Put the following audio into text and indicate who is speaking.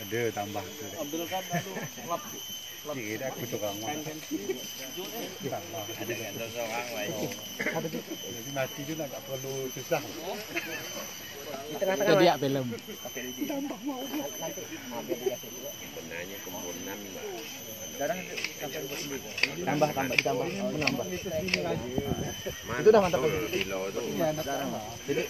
Speaker 1: Ada tambah.
Speaker 2: Ambil kan lalu lap
Speaker 1: Jadi aku tukang makan. Tambah.
Speaker 3: ada kan seseorang lain
Speaker 1: Jadi mati juga nggak perlu susah.
Speaker 2: Jadi ya film.
Speaker 3: sebenarnya kembunan mbak Sekarang
Speaker 2: tambah tambah ditambah menambah. Itu udah mantap. Jadi